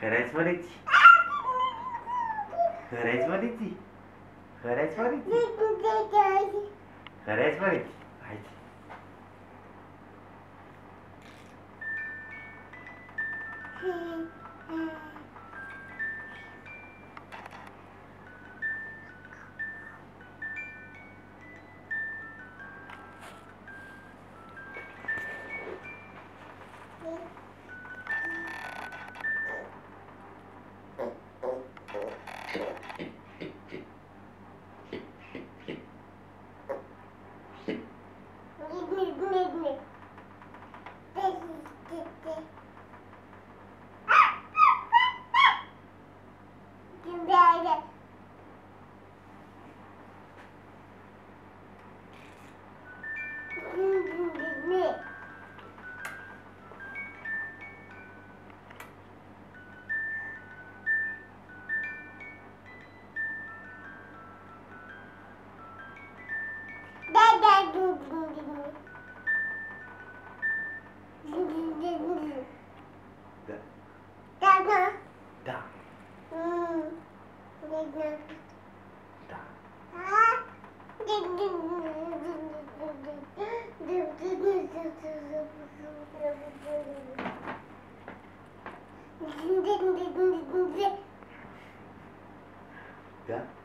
Хрець вариці. Хрець вариці. Хрець вариці. Хрець вариці. Хайде. Thank you. pega. Yeah. Yeah.